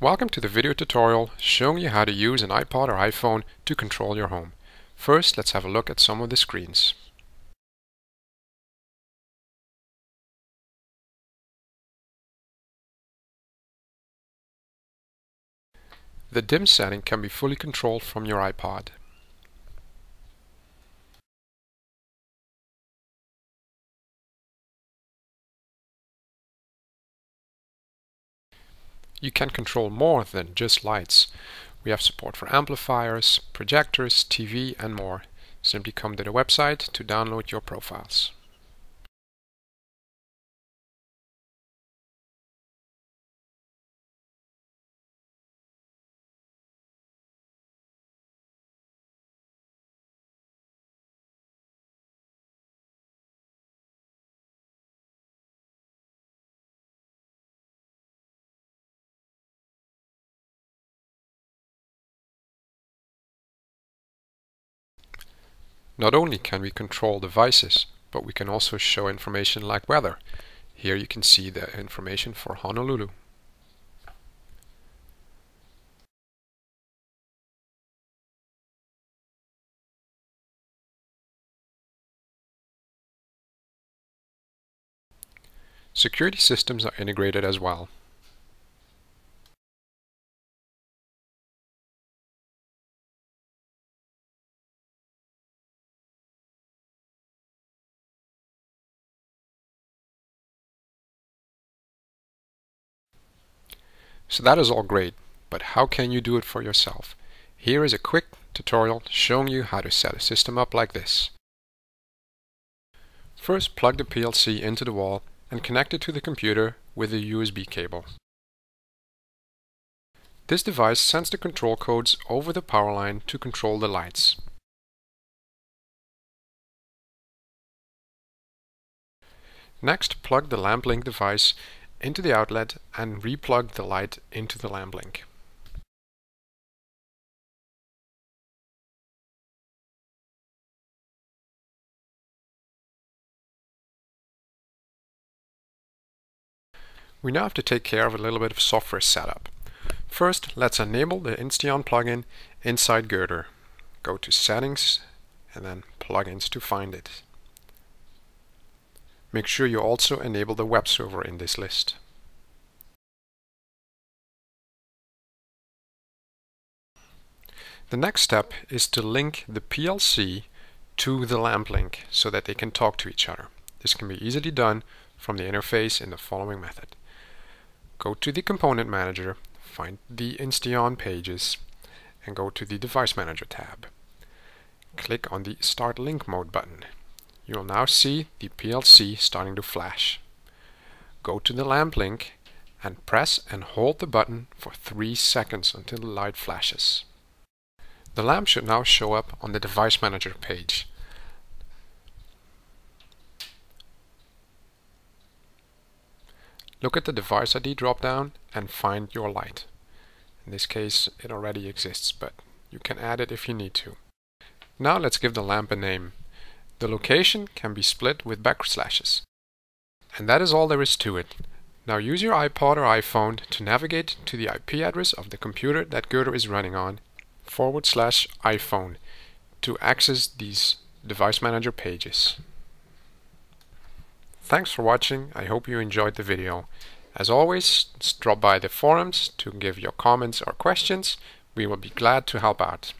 Welcome to the video tutorial showing you how to use an iPod or iPhone to control your home. First, let's have a look at some of the screens. The dim setting can be fully controlled from your iPod. You can control more than just lights. We have support for amplifiers, projectors, TV and more. Simply come to the website to download your profiles. Not only can we control devices, but we can also show information like weather. Here you can see the information for Honolulu. Security systems are integrated as well. So that is all great, but how can you do it for yourself? Here is a quick tutorial showing you how to set a system up like this. First plug the PLC into the wall and connect it to the computer with a USB cable. This device sends the control codes over the power line to control the lights. Next, plug the LampLinc device into the outlet and replug the light into the lamp link. We now have to take care of a little bit of software setup. First, let's enable the Insteon plugin inside Girder. Go to Settings and then Plugins to find it. Make sure you also enable the web server in this list. The next step is to link the PLC to the lamp link so that they can talk to each other. This can be easily done from the interface in the following method. Go to the Component Manager, find the Insteon pages, and go to the Device Manager tab. Click on the Start Link Mode button. You will now see the PLC starting to flash. Go to the lamp link and press and hold the button for 3 seconds until the light flashes. The lamp should now show up on the Device Manager page. Look at the Device ID dropdown and find your light. In this case it already exists, but you can add it if you need to. Now let's give the lamp a name. The location can be split with backslashes. And that is all there is to it. Now use your iPod or iPhone to navigate to the IP address of the computer that Girder is running on forward slash iPhone to access these device manager pages. Thanks for watching, I hope you enjoyed the video. As always, drop by the forums to give your comments or questions, we will be glad to help out.